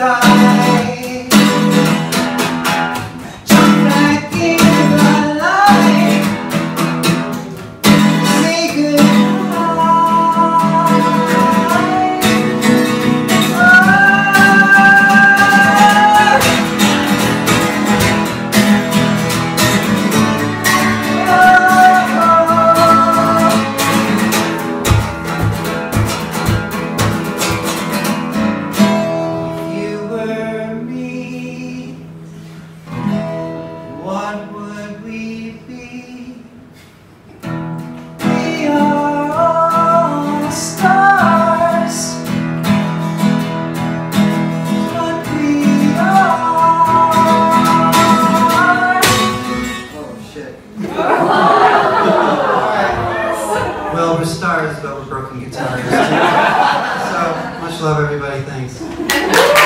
die what would we be? We are all stars, but we are. Oh shit. Well, we're stars, but we're broken guitars. so, much love, everybody. Thanks.